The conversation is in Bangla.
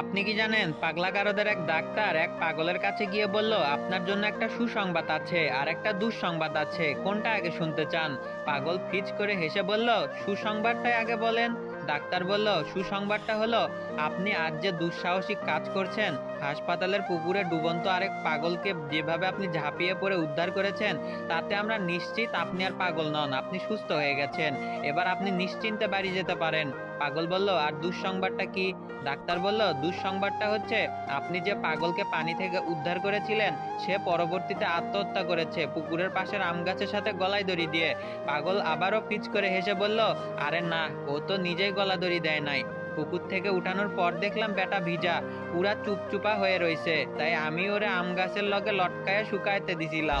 আপনি কি জানেন পাগলা গারদের এক ডাক্তার এক পাগলের কাছে গিয়ে বলল, আপনার জন্য একটা সুসংবাদ আছে আর একটা দুঃসংবাদ আছে। কোনটা আগে শুনতে চান? পাগল ফিচ করে হেসে বলল, সুসংবাদটাই আগে বলেন। ডাক্তার বলল, সুসংবাদটা হলো, আপনি আজ যে দুঃসাহসিক কাজ করছেন, হাসপাতালের পুকুরে ডুবন্ত আরেক পাগলকে যেভাবে আপনি ঝাঁপিয়ে পড়ে উদ্ধার করেছেন, তাতে আমরা নিশ্চিত আপনি আর পাগল নন, আপনি সুস্থ হয়ে গেছেন। এবার আপনি নিশ্চিন্তে বাড়ি যেতে পারেন। পাগল বলল আর দুঃসংবাদটা কি? ডাক্তার বলল দুঃসংবাদটা হচ্ছে আপনি যে পাগলকে পানি থেকে উদ্ধার করেছিলেন সে পরবর্তীতে আত্মহত্যা করেছে পুকুরের পাশের আম গাছের সাথে গলায় দড়ি দিয়ে। পাগল আবারও পিচ করে হেসে বলল আরে না ও তো নিজেই গলা দড়ি দেয় নাই। পুকুর থেকে উঠানোর পর দেখলাম বেটা ভিজা পুরা চুপচুপা হয়ে রইছে তাই আমি ওরে আম গাছের লগে লটকায় শুকাইতে দিছিলাম।